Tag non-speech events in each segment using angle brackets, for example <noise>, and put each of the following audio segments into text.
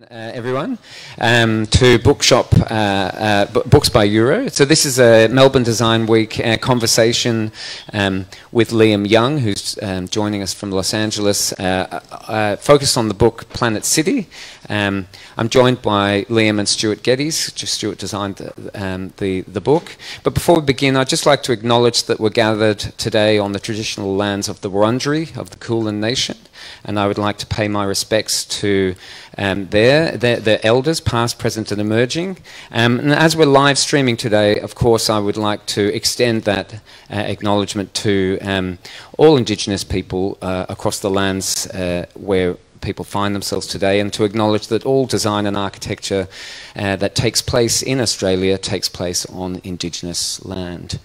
Uh, everyone, um, to Bookshop uh, uh, Books by Uro. So this is a Melbourne Design Week uh, conversation um, with Liam Young, who's um, joining us from Los Angeles, uh, uh, focused on the book Planet City. Um, I'm joined by Liam and Stuart Geddes. Stuart designed the, um, the, the book. But before we begin, I'd just like to acknowledge that we're gathered today on the traditional lands of the Wurundjeri of the Kulin Nation, and I would like to pay my respects to um, their, their, their, elders, past, present, and emerging. Um, and as we're live streaming today, of course, I would like to extend that uh, acknowledgement to um, all Indigenous people uh, across the lands uh, where people find themselves today, and to acknowledge that all design and architecture uh, that takes place in Australia takes place on Indigenous land.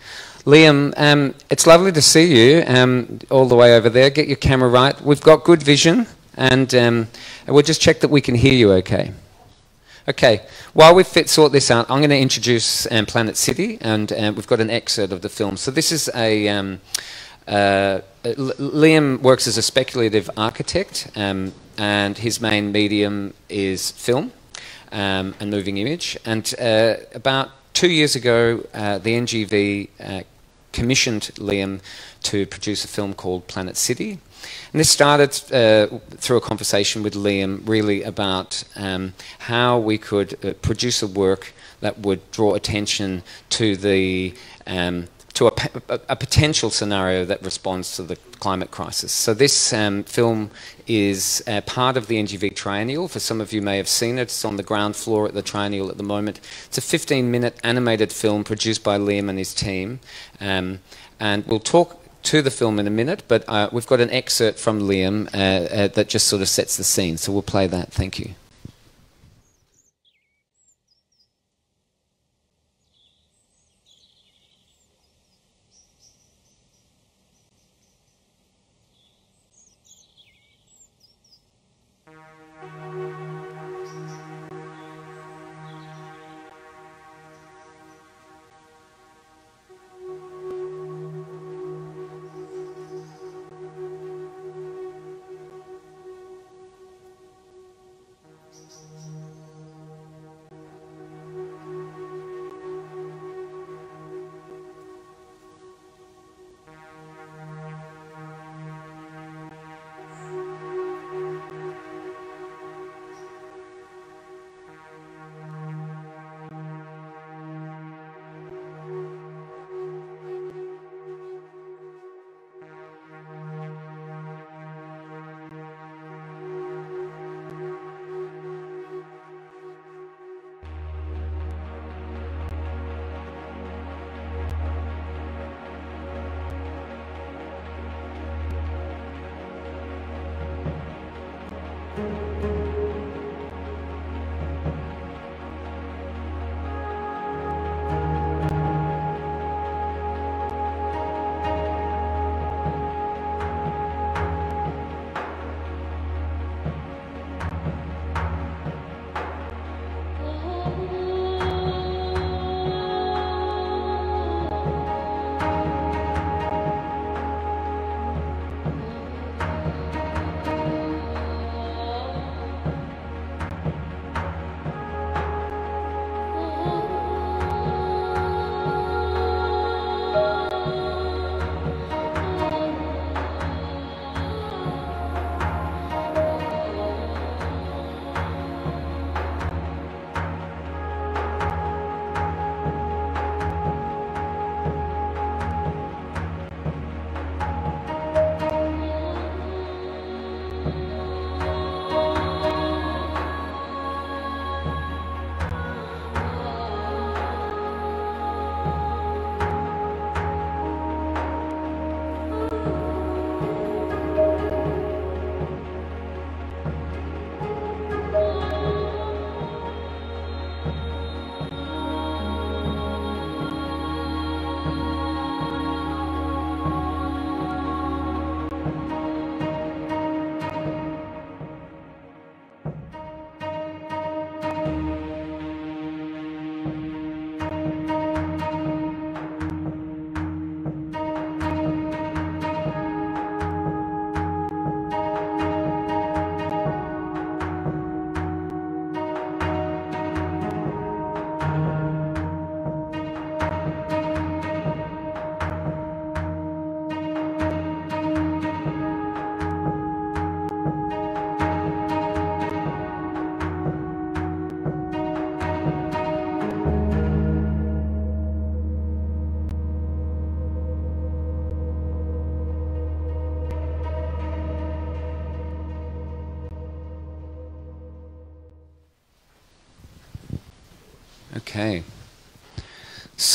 Liam, um, it's lovely to see you um, all the way over there. Get your camera right. We've got good vision. And um, we'll just check that we can hear you okay. Okay, while we fit sort this out, I'm going to introduce um, Planet City, and uh, we've got an excerpt of the film. So this is a... Um, uh, Liam works as a speculative architect, um, and his main medium is film um, and moving image. And uh, about two years ago, uh, the NGV uh, commissioned Liam to produce a film called Planet City. And this started uh, through a conversation with Liam, really about um, how we could uh, produce a work that would draw attention to the um, to a, a, potential scenario that responds to the climate crisis. So this um, film is uh, part of the NGV Triennial. For some of you may have seen it. It's on the ground floor at the Triennial at the moment. It's a 15-minute animated film produced by Liam and his team. Um, and we'll talk to the film in a minute, but uh, we've got an excerpt from Liam uh, uh, that just sort of sets the scene. So we'll play that. Thank you.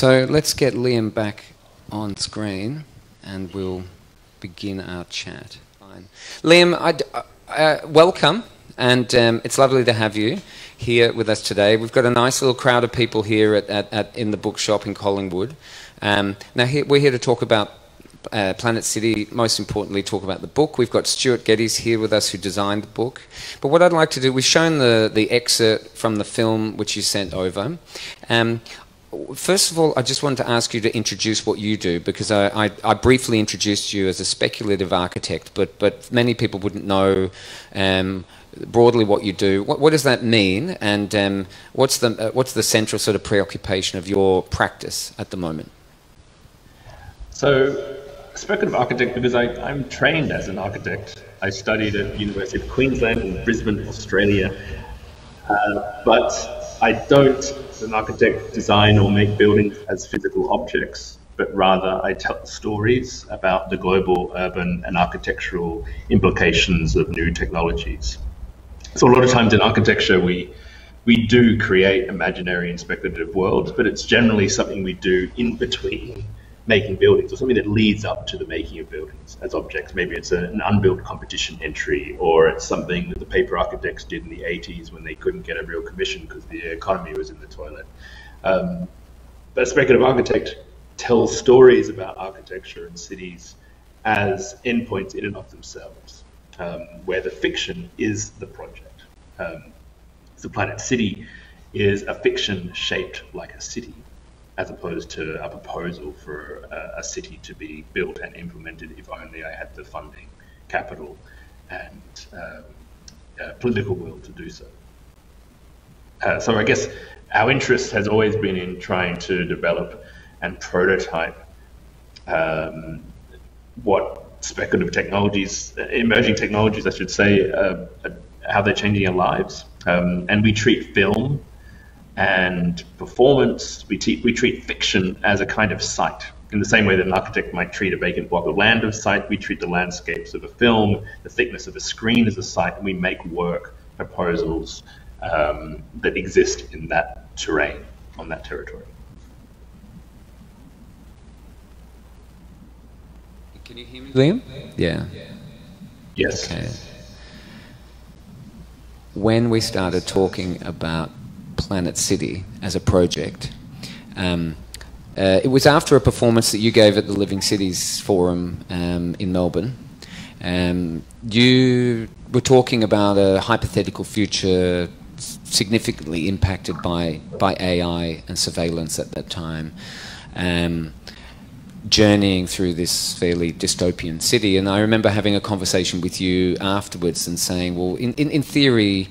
So let's get Liam back on screen and we'll begin our chat. Fine. Liam, uh, uh, welcome, and um, it's lovely to have you here with us today. We've got a nice little crowd of people here at, at, at in the bookshop in Collingwood. Um, now, here, we're here to talk about uh, Planet City, most importantly, talk about the book. We've got Stuart Geddes here with us who designed the book. But what I'd like to do, we've shown the, the excerpt from the film which you sent over. Um, First of all, I just wanted to ask you to introduce what you do because I, I, I, briefly introduced you as a speculative architect, but, but many people wouldn't know um, broadly what you do. What, what does that mean, and um, what's, the, uh, what's the central sort of preoccupation of your practice at the moment? So, speculative architect because I, I'm trained as an architect. I studied at University of Queensland in Brisbane, Australia, uh, but I don't an architect design or make buildings as physical objects, but rather I tell stories about the global, urban, and architectural implications of new technologies. So a lot of times in architecture, we we do create imaginary and speculative worlds, but it's generally something we do in between making buildings or something that leads up to the making of buildings as objects. Maybe it's a, an unbuilt competition entry or it's something that the paper architects did in the 80s when they couldn't get a real commission because the economy was in the toilet. Um, but a speculative architect tells stories about architecture and cities as endpoints in and of themselves, um, where the fiction is the project. Um, so Planet City is a fiction shaped like a city as opposed to a proposal for a, a, city to be built and implemented if only I had the funding, capital, and um, uh, political will to do so. Uh, so I guess our interest has always been in trying to develop and prototype um, what speculative technologies, emerging technologies, I should say, uh, how they're changing our lives. Um, and we treat film and performance. We, te- we treat fiction as a kind of site. In the same way that an architect might treat a vacant block of land as site, we treat the landscapes of a film, the thickness of a screen as a site, and we make work proposals um, that exist in that terrain, on that territory. Can you hear me, Liam? Yeah. Yes. Okay. When we started talking about Planet City as a project. Um, uh, it was after a performance that you gave at the Living Cities Forum um, in Melbourne. Um, you were talking about a hypothetical future significantly impacted by, by AI and surveillance at that time, um, journeying through this fairly dystopian city. And I remember having a conversation with you afterwards and saying, well, in, in, in theory,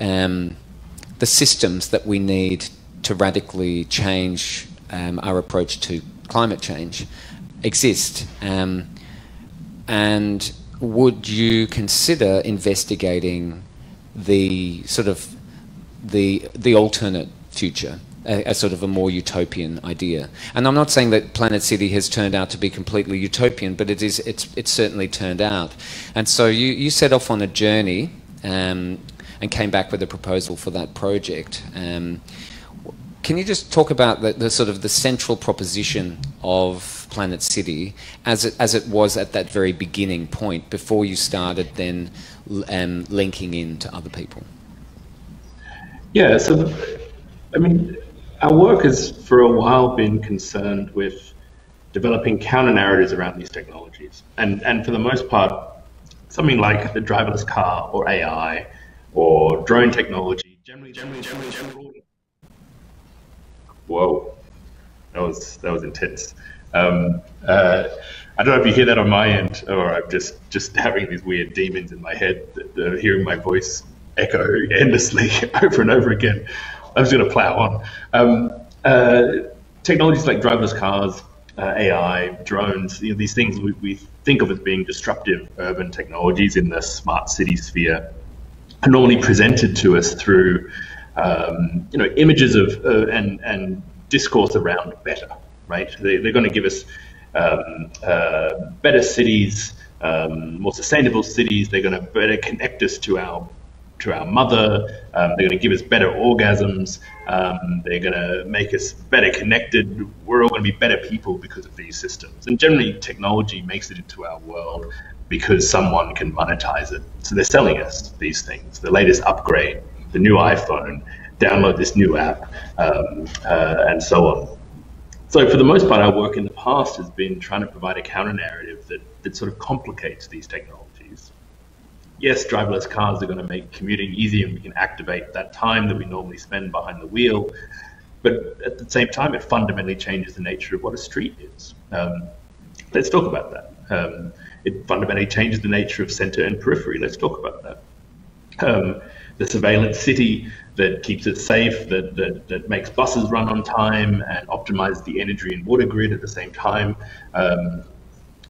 um, the systems that we need to radically change um, our approach to climate change exist. Um, and would you consider investigating the sort of the the alternate future, a, a, sort of a more utopian idea? And I'm not saying that Planet City has turned out to be completely utopian, but it is it's it's certainly turned out. And so you you set off on a journey. Um, and came back with a proposal for that project. Um, can you just talk about the, the, sort of the central proposition of Planet City as it, as it was at that very beginning point before you started then um, linking in to other people? Yeah, so I mean, our work has for a while been concerned with developing counter narratives around these technologies, and and for the most part, something like the driverless car or AI or drone technology. Generally, generally, generally, generally. Whoa, that was that was intense. Um, uh, I don't know if you hear that on my end, or I'm just just having these weird demons in my head that, hearing my voice echo endlessly <laughs> over and over again. I'm just going to plow on. Um, uh, technologies like driverless cars, uh, AI, drones, you know, these things we, we think of as being disruptive urban technologies in the smart city sphere normally presented to us through um, you know images of uh, and and discourse around better, right? They, are going to give us um, uh, better cities, um, more sustainable cities. They're going to better connect us to our to our mother. Um, they're going to give us better orgasms. Um, they're going to make us better connected. We're all going to be better people because of these systems. And generally, technology makes it into our world because someone can monetize it. So they're selling us these things the latest upgrade, the new iPhone, download this new app, um, uh, and so on. So, for the most part, our work in the past has been trying to provide a counter narrative that, that sort of complicates these technologies. Yes, driverless cars are going to make commuting easier and we can activate that time that we normally spend behind the wheel. But at the same time, it fundamentally changes the nature of what a street is. Um, let's talk about that. Um, it fundamentally changes the nature of center and periphery. Let's talk about that. Um, the surveillance city that keeps it safe, that, that, that makes buses run on time and optimizes the energy and water grid at the same time, um,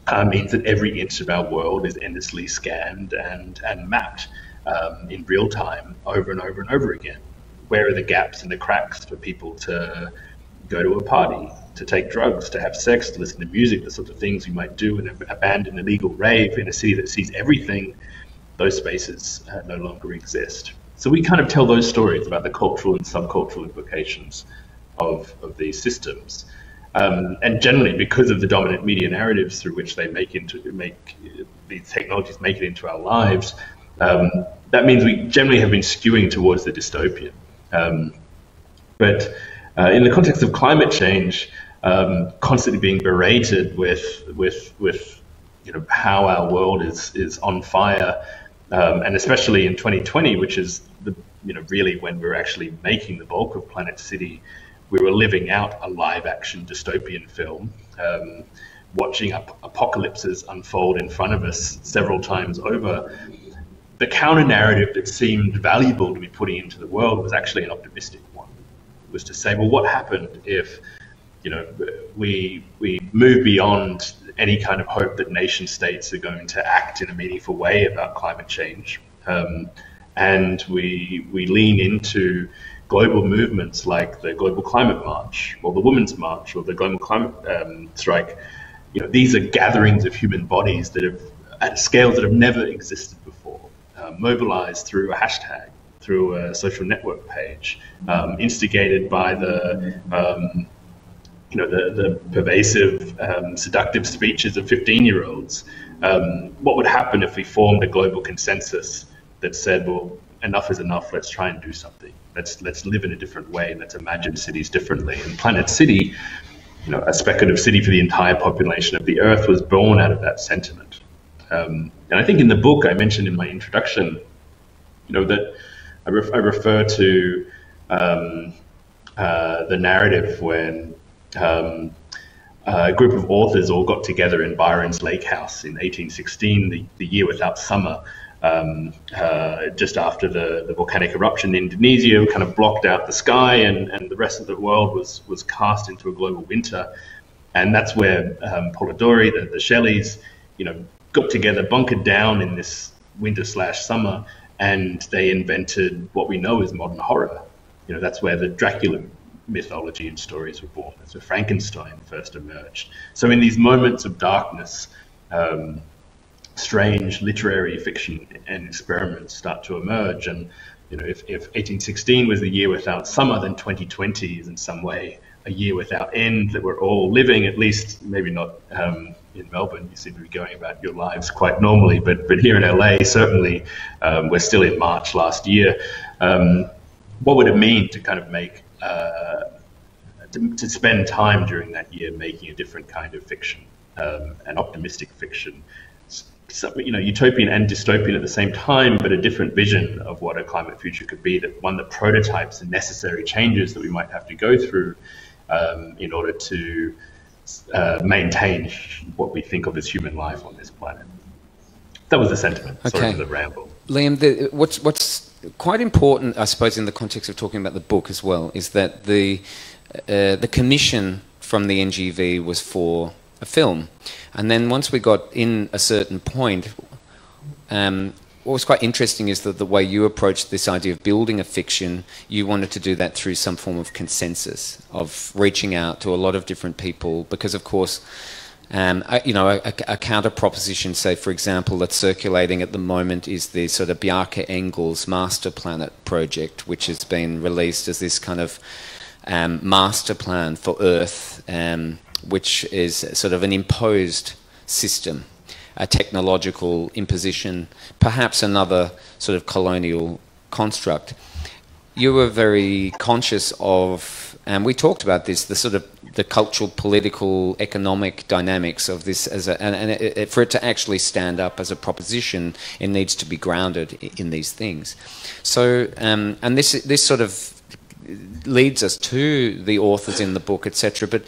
uh, means that every inch of our world is endlessly scanned and, and mapped um, in real time over and over and over again. Where are the gaps and the cracks for people to go to a party, to take drugs, to have sex, to listen to music, the sorts of things you might do in an abandoned illegal rave in a city that sees everything, those spaces uh, no longer exist. So we kind of tell those stories about the cultural and subcultural implications of, of these systems. Um, and generally, because of the dominant media narratives through which they make into make these technologies make it into our lives, um, that means we generally have been skewing towards the dystopian. Um, but uh, in the context of climate change, um, constantly being berated with with with you know how our world is is on fire, um, and especially in 2020, which is the you know really when we're actually making the bulk of Planet City, we were living out a live action dystopian film. Um, watching ap- apocalypses unfold in front of us several times over, the counter narrative that seemed valuable to be putting into the world was actually an optimistic one. It was to say, well, what happened if, you know, we we move beyond any kind of hope that nation states are going to act in a meaningful way about climate change, um, and we we lean into global movements like the Global Climate March or the Women's March or the Global Climate um, Strike. You know, these are gatherings of human bodies that have at scales that have never existed before, uh, mobilized through a hashtag through a social network page, um, instigated by the um, you know the, the pervasive, um, seductive speeches of 15-year-olds. Um, what would happen if we formed a global consensus that said, "Well, enough is enough. Let's try and do something. Let's let's live in a different way. Let's imagine cities differently." And Planet City, you know, a speculative city for the entire population of the Earth, was born out of that sentiment. Um, and I think in the book I mentioned in my introduction, you know that I, ref- I refer to um, uh, the narrative when um, a group of authors all got together in Byron's Lake House in 1816, the, the year without summer, um, uh, just after the, the volcanic eruption in Indonesia kind of blocked out the sky and, and the rest of the world was, was cast into a global winter. And that's where um, Polidori, the, the Shelleys, you know, got together, bunkered down in this winter slash summer, and they invented what we know as modern horror. You know, that's where the Dracula mythology and stories were born. That's where Frankenstein first emerged. So in these moments of darkness, um, strange literary fiction and experiments start to emerge. And you know, if, if 1816 was the year without summer, then 2020 is in some way a year without end that we're all living, at least maybe not um, in Melbourne. You seem to be going about your lives quite normally, but, but here in LA, certainly um, we're still in March last year. Um, what would it mean to kind of make, to, to, spend time during that year making a different kind of fiction, um, an optimistic fiction? So, you know, utopian and dystopian at the same time, but a different vision of what a climate future could be, that one that prototypes the necessary changes that we might have to go through um, in order to uh, maintain what we think of as human life on this planet. That was the sentiment. Okay. Sorry for the ramble. Liam, the, what's what's quite important, I suppose, in the context of talking about the book as well, is that the uh, the commission from the NGV was for a film, and then once we got in a certain point, um, what was quite interesting is that the way you approached this idea of building a fiction, you wanted to do that through some form of consensus, of reaching out to a lot of different people, because of course, Um, you know, a, a, counter proposition, say, for example, that's circulating at the moment is the sort of Bjarke Ingels Master Planet project, which has been released as this kind of um, master plan for Earth, um, which is sort of an imposed system, a technological imposition, perhaps another sort of colonial construct. You were very conscious of, and we talked about this, the sort of the cultural, political, economic dynamics of this, as a, and, and it, it, for it to actually stand up as a proposition, it needs to be grounded in these things. So, um, and this this sort of leads us to the authors in the book, etc. But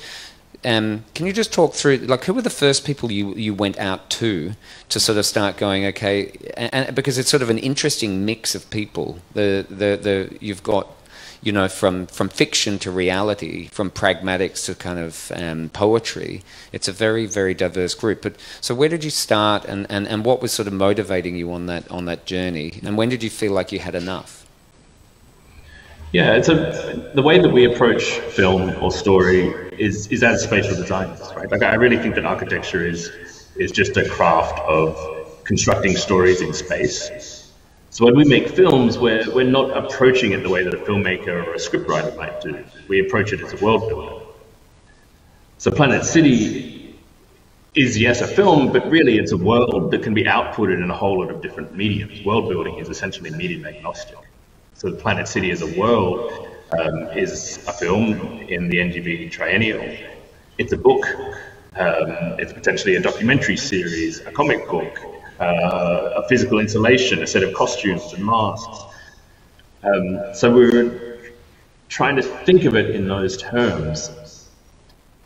um, can you just talk through, like, who were the first people you, you went out to to sort of start going, okay, and, and because it's sort of an interesting mix of people. The, the, the, you've got, you know, from, from fiction to reality, from pragmatics to kind of um, poetry. It's a very, very diverse group. But so where did you start and, and, and what was sort of motivating you on that, on that journey? And when did you feel like you had enough? Yeah, it's a the way that we approach film or story is is as spatial designers, right? Like I really think that architecture is is just a craft of constructing stories in space. So when we make films, we're we're not approaching it the way that a filmmaker or a scriptwriter might do. We approach it as a world builder. So Planet City is yes a film, but really it's a world that can be outputted in a whole lot of different mediums. World building is essentially medium agnostic. So Planet City as a world um, is a film in the NGV triennial. It's a book. Um, it's potentially a documentary series, a comic book, uh, a physical installation, a set of costumes and masks. Um, so we are trying to think of it in those terms.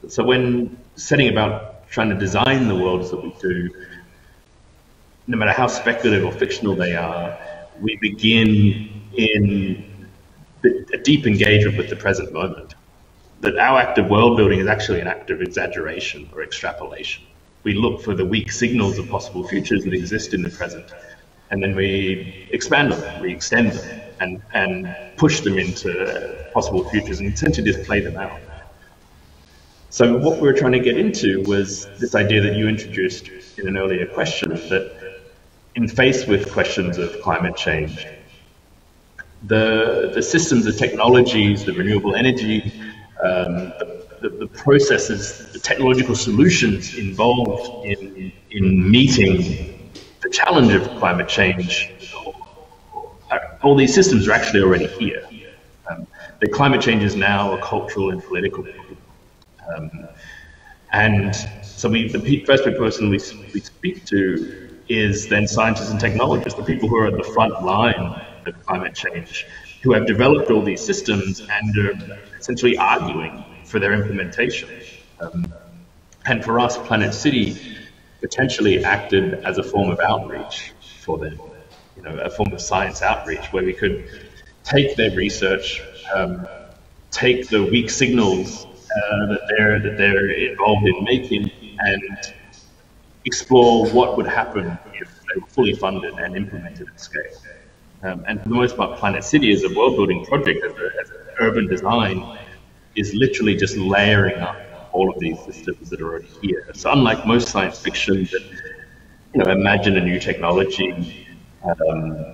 So when setting about trying to design the worlds that we do, no matter how speculative or fictional they are, we begin in a deep engagement with the present moment. That our act of world building is actually an act of exaggeration or extrapolation. We look for the weak signals of possible futures that exist in the present, and then we expand on them, we extend them, and, and push them into possible futures and essentially just play them out. So, what we were trying to get into was this idea that you introduced in an earlier question that, in face with questions of climate change, the, the systems, the technologies, the renewable energy, um, the, the, the, processes, the technological solutions involved in, in meeting the challenge of climate change, all these systems are actually already here. Um, the climate change is now a cultural and political problem. Um, and so we, the first person we, we speak to is then scientists and technologists, the people who are at the front line of climate change who have developed all these systems and are essentially arguing for their implementation. Um, and for us, Planet City potentially acted as a form of outreach for them, you know, a form of science outreach where we could take their research, um, take the weak signals uh, that they're that they're involved in making, and explore what would happen if they were fully funded and implemented at scale. Um, and for the most part, Planet City is a world building project, as, as an urban design, is literally just layering up all of these systems that are already here. So unlike most science fiction that you know imagine a new technology um,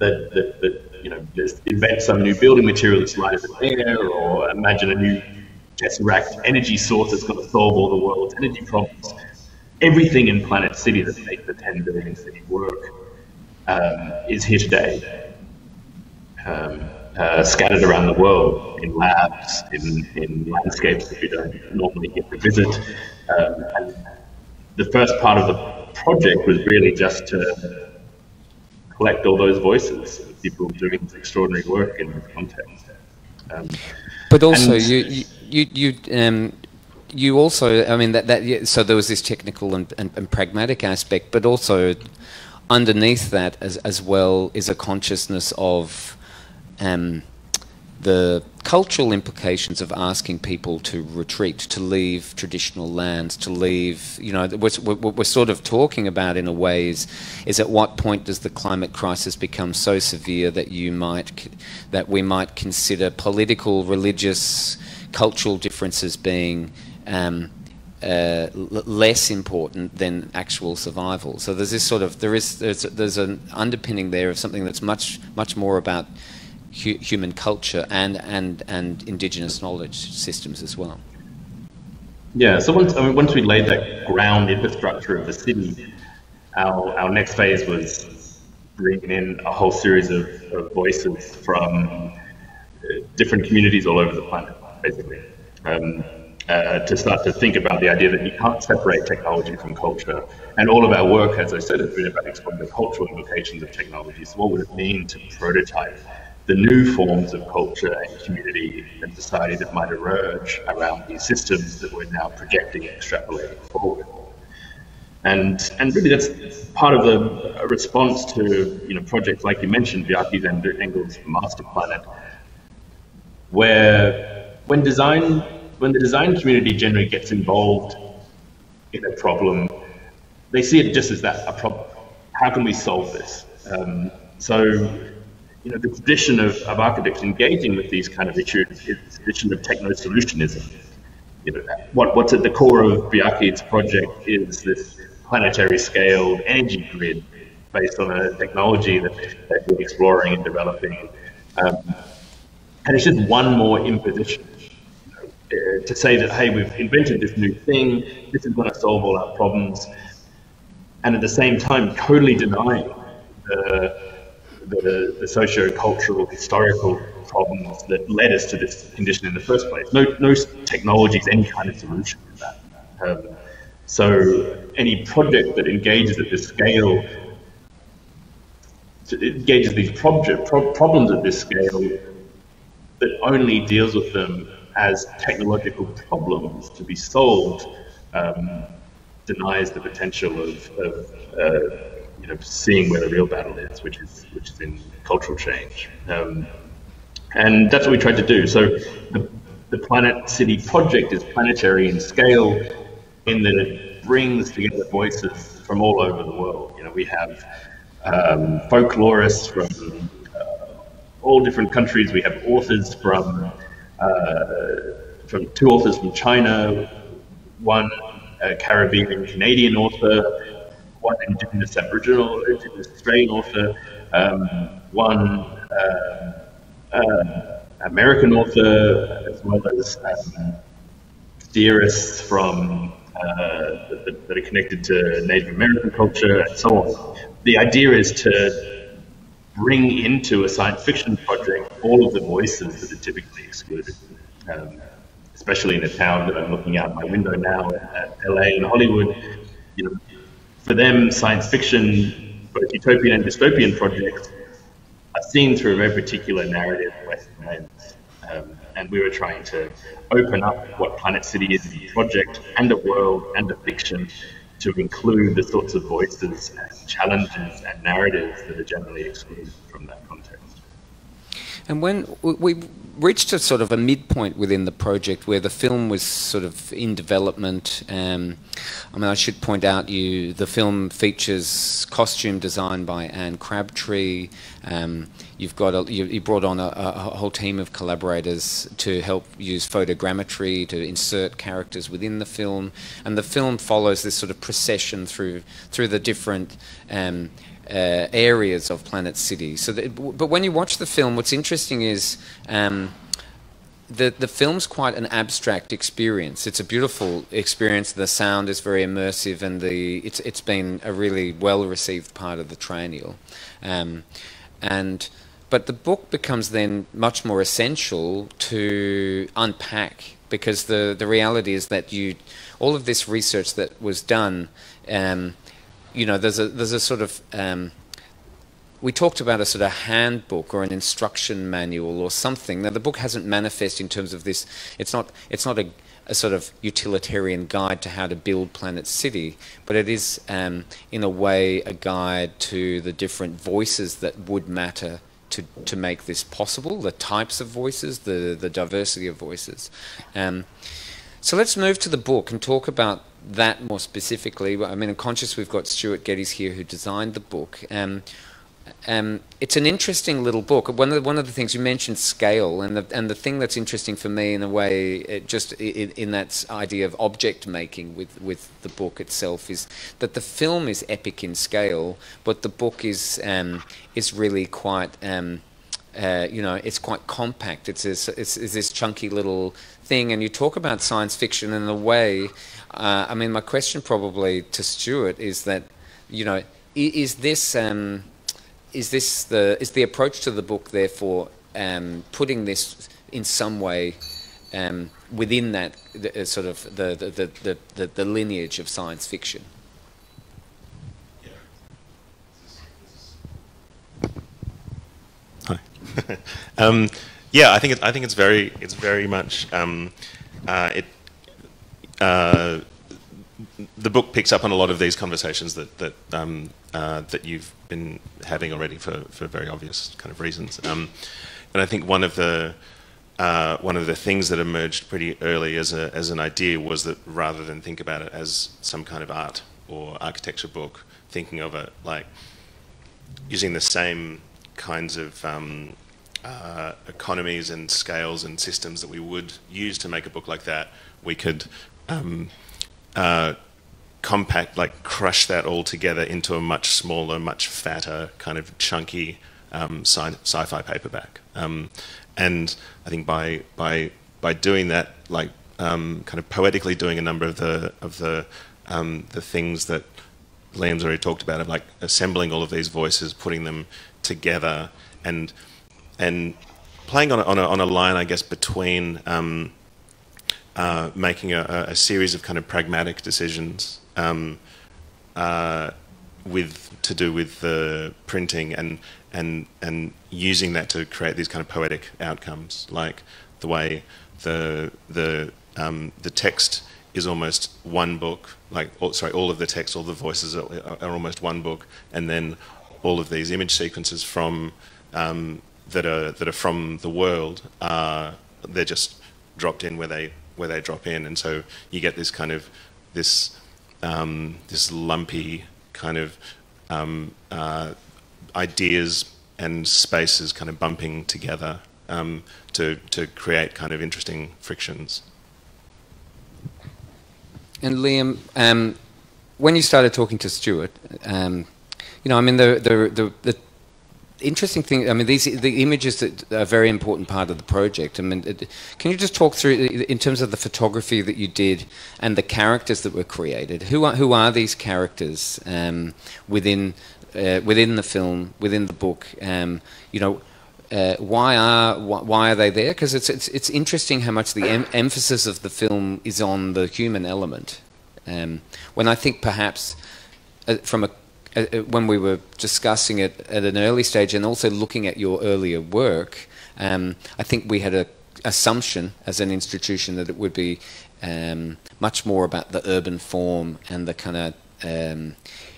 that, that, that you know invent some new building material that's lighter than air, or imagine a new tesseract energy source that's going to solve all the world's energy problems. Everything in Planet City that makes the 10 billion city work um, is here today, um, uh, scattered around the world in labs, in, in landscapes that we don't normally get to visit. Um, and the first part of the project was really just to collect all those voices of people doing extraordinary work in this context. Um, but also, you, you, you, um, you also, I mean, that, that so there was this technical and, and, and, pragmatic aspect, but also underneath that as, as well is a consciousness of um, the cultural implications of asking people to retreat, to leave traditional lands, to leave, you know, what we're, sort of talking about in a way is, is at what point does the climate crisis become so severe that you might, that we might consider political, religious, cultural differences being um, uh, less important than actual survival. So there's this sort of there is there's, there's an underpinning there of something that's much much more about hu human culture and and and indigenous knowledge systems as well. Yeah. So once I mean, once we laid that ground infrastructure of the city, our our next phase was bringing in a whole series of, of voices from uh, different communities all over the planet, basically. Um, uh, to start to think about the idea that you can't separate technology from culture. And all of our work, as I said, has been about exploring the cultural implications of technology. So, what would it mean to prototype the new forms of culture and community and society that might emerge around these systems that we're now projecting and extrapolating forward? And, and really, that's part of the response to you know projects like you mentioned, Bjarke's and Ingels' Master Planet, where when design when the design community generally gets involved in a problem, they see it just as that a problem. How can we solve this? Um, so, you know, the tradition of, of architects engaging with these kind of issues is the tradition of techno solutionism. You know, what, what's at the core of Bjarke's project is this planetary scaled energy grid based on a technology that, that we're exploring and developing. Um, and it's just one more imposition uh, to say that, hey, we've invented this new thing, this is going to solve all our problems, and at the same time, totally denying the, the, the socio-cultural, historical problems that led us to this condition in the first place. No, no technology is any kind of solution to that. Um, so any project that engages at this scale, engages these project, pro problems at this scale, that only deals with them as technological problems to be solved um, denies the potential of, of uh, you know, seeing where the real battle is, which is which is in cultural change. Um, and that's what we tried to do. So the, the Planet City project is planetary in scale in that it brings together voices from all over the world. You know, we have um, folklorists from uh, all different countries. We have authors from uh, from two authors from China, one Caribbean Canadian author, one Indigenous Aboriginal, Indigenous Australian author, um, one uh, uh, American author, as well as um, theorists from uh, that, that, are connected to Native American culture and so on. The idea is to bring into a science fiction project all of the voices that are typically excluded. Um, especially in a town that I'm looking out my window now at LA and Hollywood, you know, for them, science fiction, both utopian and dystopian projects, are seen through a very particular narrative Western lens. Um, and we were trying to open up what Planet City is a project and a world and a fiction to include the sorts of voices and challenges and narratives that are generally excluded from that context. And when we reached a sort of a midpoint within the project where the film was sort of in development. Um, I mean, I should point out you the film features costume design by Ane Crabtree. Um, you've got a, you, you brought on a, a, whole team of collaborators to help use photogrammetry to insert characters within the film, and the film follows this sort of procession through through the different. Um, uh, areas of Planet City. So, but when you watch the film, what's interesting is um, the the film's quite an abstract experience. It's a beautiful experience. The sound is very immersive, and the it's it's been a really well received part of the triennial, um, and. But the book becomes then much more essential to unpack because the, the reality is that you all of this research that was done um, you know, there's a there's a sort of um, we talked about a sort of handbook or an instruction manual or something. Now the book hasn't manifest in terms of this. It's not it's not a, a sort of utilitarian guide to how to build Planet City, but it is um, in a way a guide to the different voices that would matter to, to make this possible, the types of voices, the, the diversity of voices. Um, so let's move to the book and talk about that more specifically. I mean, I'm conscious we've got Stuart Geddes here who designed the book. Um, um, it's an interesting little book. One of the, one of the things you mentioned scale, and the and the thing that's interesting for me in a way, just in, in that idea of object making with with the book itself is that the film is epic in scale, but the book is um, is really quite. Um, uh, you know, it's quite compact. It's this, it's, it's, this chunky little thing, and you talk about science fiction in a way. Uh, I mean, my question probably to Stuart is that, you know, is this um, is this the is the approach to the book therefore um, putting this in some way um, within that the, uh, sort of the the, the, the, the lineage of science fiction? Hi. <laughs> um, yeah, I think it, I think it's very it's very much um, uh, it. Uh, the book picks up on a lot of these conversations that that um, uh, that you've been having already for, for very obvious kind of reasons. Um, and I think one of the uh, one of the things that emerged pretty early as a as an idea was that rather than think about it as some kind of art or architecture book, thinking of it like using the same kinds of um, uh, economies and scales and systems that we would use to make a book like that, we could um, uh, compact, like crush that all together into a much smaller, much fatter, kind of chunky um, sci- fi paperback. Um, and I think by by by doing that, like um, kind of poetically doing a number of the of the um, the things that Liam's already talked about, of like assembling all of these voices, putting them together, and and playing on a, on a, on a line, I guess, between um, uh, making a, a, series of kind of pragmatic decisions um, uh, with to do with the printing and and and using that to create these kind of poetic outcomes, like the way the the um, the text is almost one book, like all, sorry, all of the text, all the voices are, are, almost one book, and then all of these image sequences from um, that are that are from the world are they're just dropped in where they where they drop in, and so you get this kind of this um, this lumpy kind of um, uh, ideas and spaces kind of bumping together um, to to create kind of interesting frictions. And Liam, um, when you started talking to Stuart, um, you know, I mean, the the the, the interesting thing. I mean, these the images that are a very important part of the project. I mean, it, can you just talk through in terms of the photography that you did and the characters that were created? Who are who are these characters um, within uh, within the film, within the book? Um, you know. Uh, why are why are they there? Because it's, it's it's interesting how much the em emphasis of the film is on the human element. Um, when I think perhaps uh, from a when we were discussing it at an early stage and also looking at your earlier work, um, I think we had an assumption as an institution that it would be um, much more about the urban form and the kind of um,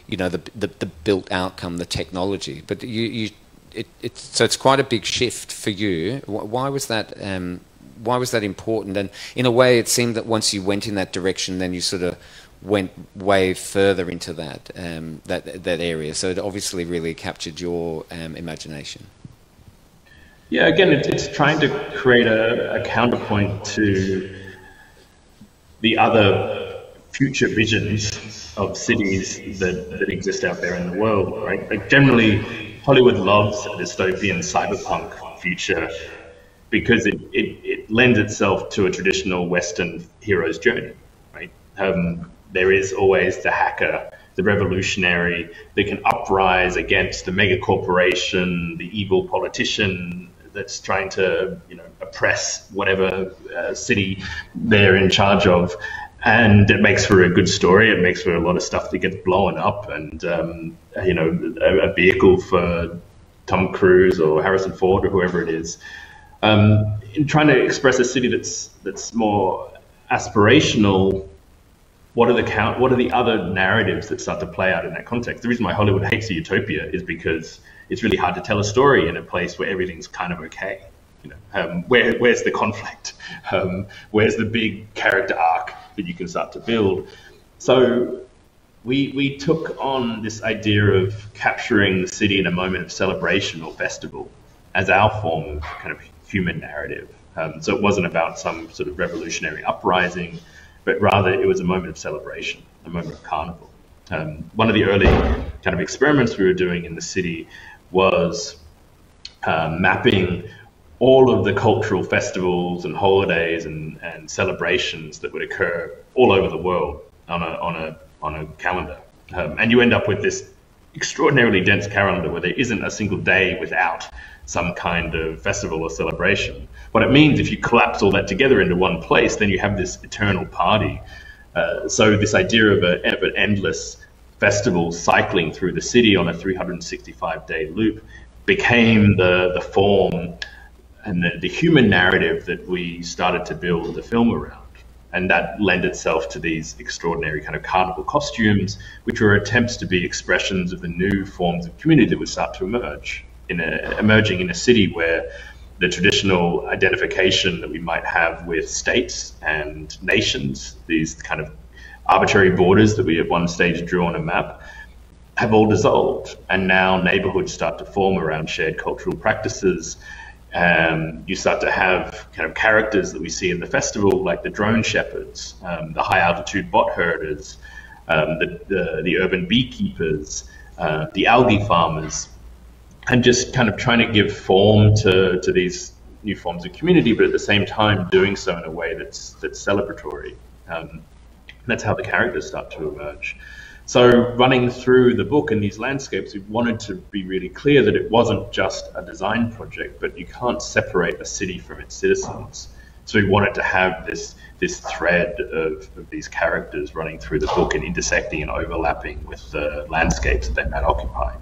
you know the, the, the built outcome, the technology. But you, you it, it's so it's quite a big shift for you. Why was that? Um, why was that important? And in a way, it seemed that once you went in that direction, then you sort of went way further into that um, that that area. So it obviously really captured your um, imagination. Yeah, again, it, it's trying to create a, a, counterpoint to the other future visions of cities that, that exist out there in the world, right? Like generally, Hollywood loves a dystopian cyberpunk future because it, it, it lends itself to a traditional Western hero's journey, right? Um, there is always the hacker, the revolutionary that can uprise against the mega corporation, the evil politician that's trying to you know oppress whatever uh, city they're in charge of. And it makes for a good story. It makes for a lot of stuff that gets blown up, and um, you know, a, a, vehicle for Tom Cruise or Harrison Ford or whoever it is. Um, in trying to express a city that's that's more aspirational what are the count? What are the other narratives that start to play out in that context? The reason why Hollywood hates a utopia is because it's really hard to tell a story in a place where everything's kind of okay. You know, um, where, where's the conflict? <laughs> Um, where's the big character arc that you can start to build? So we, we took on this idea of capturing the city in a moment of celebration or festival as our form of kind of human narrative. Um, so it wasn't about some sort of revolutionary uprising, but rather it was a moment of celebration, a moment of carnival. Um, one of the early kind of experiments we were doing in the city was uh, mapping all of the cultural festivals and holidays and, and celebrations that would occur all over the world on a, on a, on a calendar. Um, and you end up with this extraordinarily dense calendar where there isn't a single day without some kind of festival or celebration. What it means if you collapse all that together into one place, then you have this eternal party. Uh, so this idea of, a, of an endless festival cycling through the city on a 365 day loop became the, the form and the, the human narrative that we started to build the film around. And that lent itself to these extraordinary kind of carnival costumes, which were attempts to be expressions of the new forms of community that would start to emerge in a, emerging in a city where the traditional identification that we might have with states and nations, these kind of arbitrary borders that we at one stage drew on a map, have all dissolved. And now neighborhoods start to form around shared cultural practices. Um, you start to have kind of characters that we see in the festival, like the drone shepherds, um, the high altitude bot herders, um, the, the, the, urban beekeepers, uh, the algae farmers, and just kind of trying to give form to, to these new forms of community, but at the same time doing so in a way that's that's celebratory. Um, that's how the characters start to emerge. So running through the book and these landscapes, we wanted to be really clear that it wasn't just a design project, but you can't separate a city from its citizens. So we wanted to have this this thread of, of these characters running through the book and intersecting and overlapping with the landscapes that they might occupy.